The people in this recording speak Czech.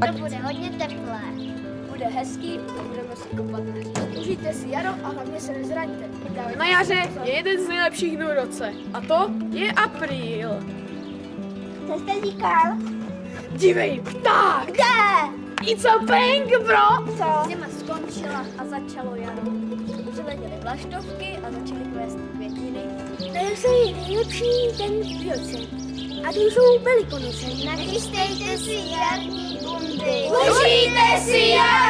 To bude hodně teplé. Bude hezký a budeme se kopat na. Užijte si jaro a hlavně se nezraňte. Právě na jaře je jeden z nejlepších dnů roce. A to je apríl. Co jste říkal? Dívej, pták! Kde? It's a prank, bro! Co? Zima skončila a začalo jaro. Přiletěly vlaštovky a začaly kvést květiny. To je nejlepší den v roce. A to jsou velikonoce. Nachystejte si jarní bundy. Užijte si jaro!